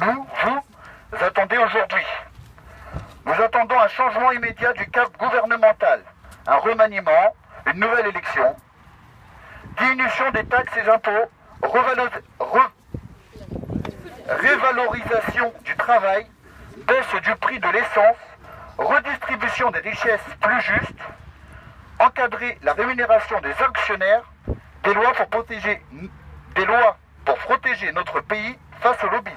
Nous, vous, attendez aujourd'hui. Nous attendons un changement immédiat du cap gouvernemental, un remaniement, une nouvelle élection, diminution des taxes et impôts, révalorisation du travail, baisse du prix de l'essence, redistribution des richesses plus justes, encadrer la rémunération des actionnaires, des lois pour protéger, des lois pour protéger notre pays face au lobbyisme.